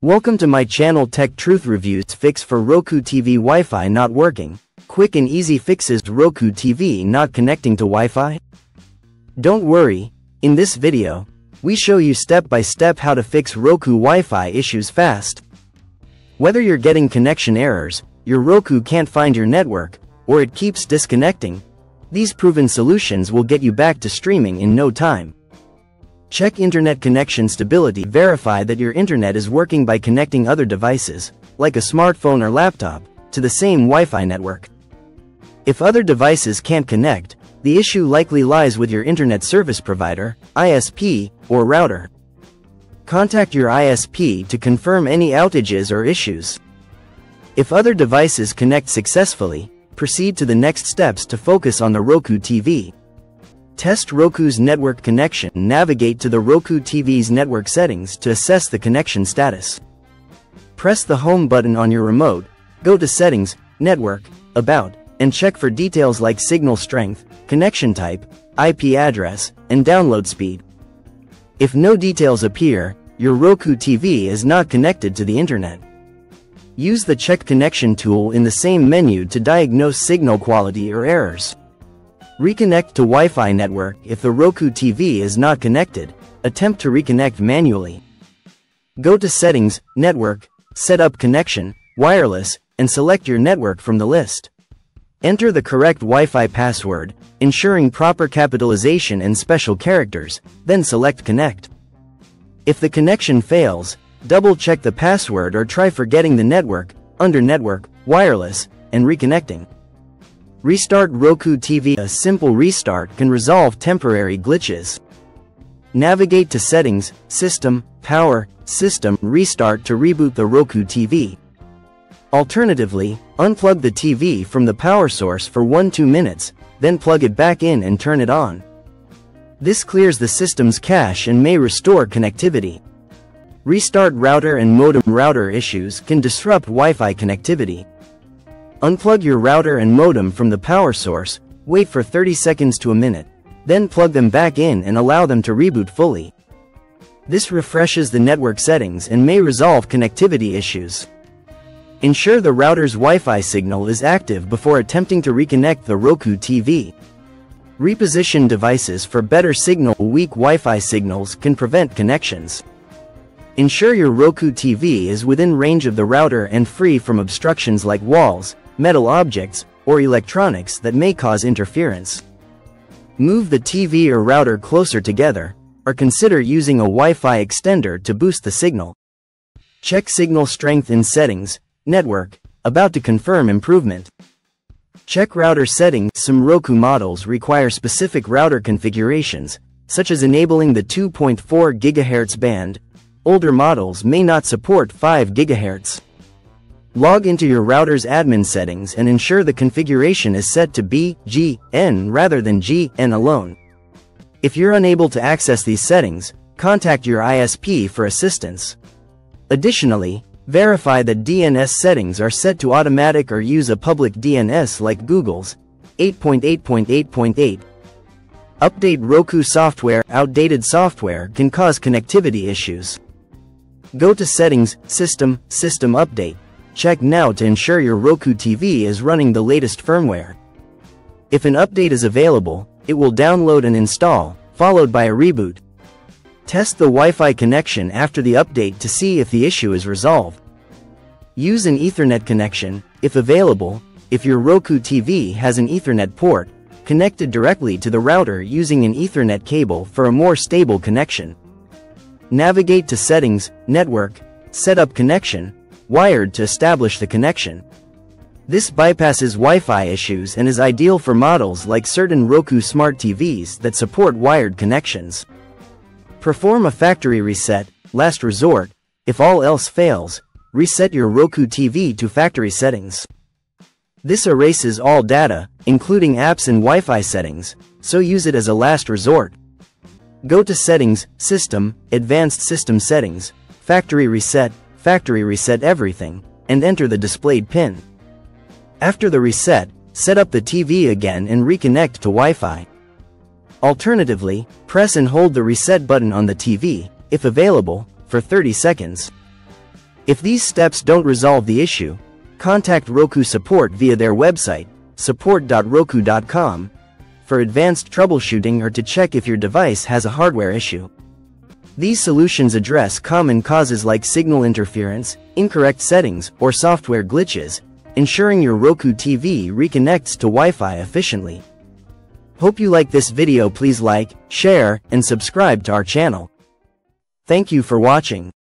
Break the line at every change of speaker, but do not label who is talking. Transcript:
Welcome to my channel Tech Truth Reviews fix for Roku TV Wi-Fi not working. Quick and easy fixes Roku TV not connecting to Wi-Fi? Don't worry, in this video, we show you step by step how to fix Roku Wi-Fi issues fast. Whether you're getting connection errors, your Roku can't find your network, or it keeps disconnecting, these proven solutions will get you back to streaming in no time. Check internet connection stability. Verify that your internet is working by connecting other devices, like a smartphone or laptop, to the same Wi-Fi network. If other devices can't connect, the issue likely lies with your internet service provider, ISP, or router. Contact your ISP to confirm any outages or issues. If other devices connect successfully, proceed to the next steps to focus on the Roku TV. Test Roku's network connection. Navigate to the Roku TV's network settings to assess the connection status. Press the Home button on your remote, go to Settings, Network, About, and check for details like signal strength, connection type, IP address, and download speed. If no details appear, your Roku TV is not connected to the internet. Use the Check Connection tool in the same menu to diagnose signal quality or errors. Reconnect to Wi-Fi network if the Roku TV is not connected. Attempt to reconnect manually. Go to Settings, Network, Set up Connection, Wireless, and select your network from the list. Enter the correct Wi-Fi password, ensuring proper capitalization and special characters, then select Connect. If the connection fails, double-check the password or try forgetting the network, under Network, Wireless, and reconnecting. Restart Roku TV A simple restart can resolve temporary glitches. Navigate to Settings, System, Power, System Restart to reboot the Roku TV. Alternatively, unplug the TV from the power source for 1-2 minutes, then plug it back in and turn it on. This clears the system's cache and may restore connectivity. Restart router and modem router issues can disrupt Wi-Fi connectivity. Unplug your router and modem from the power source, wait for 30 seconds to a minute, then plug them back in and allow them to reboot fully. This refreshes the network settings and may resolve connectivity issues. Ensure the router's Wi-Fi signal is active before attempting to reconnect the Roku TV. Reposition devices for better signal Weak Wi-Fi signals can prevent connections. Ensure your Roku TV is within range of the router and free from obstructions like walls, metal objects, or electronics that may cause interference. Move the TV or router closer together, or consider using a Wi-Fi extender to boost the signal. Check signal strength in Settings, Network, about to confirm improvement. Check router settings. Some Roku models require specific router configurations, such as enabling the 2.4 GHz band. Older models may not support 5 GHz. Log into your router's admin settings and ensure the configuration is set to B, G, N rather than G, N alone. If you're unable to access these settings, contact your ISP for assistance. Additionally, verify that DNS settings are set to automatic or use a public DNS like Google's 8.8.8.8. Update Roku software Outdated software can cause connectivity issues. Go to Settings, System, System Update. Check now to ensure your Roku TV is running the latest firmware. If an update is available, it will download and install, followed by a reboot. Test the Wi-Fi connection after the update to see if the issue is resolved. Use an Ethernet connection, if available, if your Roku TV has an Ethernet port, connected directly to the router using an Ethernet cable for a more stable connection. Navigate to Settings, Network, Setup Connection, wired to establish the connection. This bypasses Wi-Fi issues and is ideal for models like certain Roku smart TVs that support wired connections. Perform a factory reset, last resort, if all else fails, reset your Roku TV to factory settings. This erases all data, including apps and Wi-Fi settings, so use it as a last resort. Go to Settings, System, Advanced System Settings, Factory Reset, factory reset everything, and enter the displayed pin. After the reset, set up the TV again and reconnect to Wi-Fi. Alternatively, press and hold the reset button on the TV, if available, for 30 seconds. If these steps don't resolve the issue, contact Roku support via their website, support.roku.com, for advanced troubleshooting or to check if your device has a hardware issue. These solutions address common causes like signal interference, incorrect settings, or software glitches, ensuring your Roku TV reconnects to Wi-Fi efficiently. Hope you like this video please like, share, and subscribe to our channel. Thank you for watching.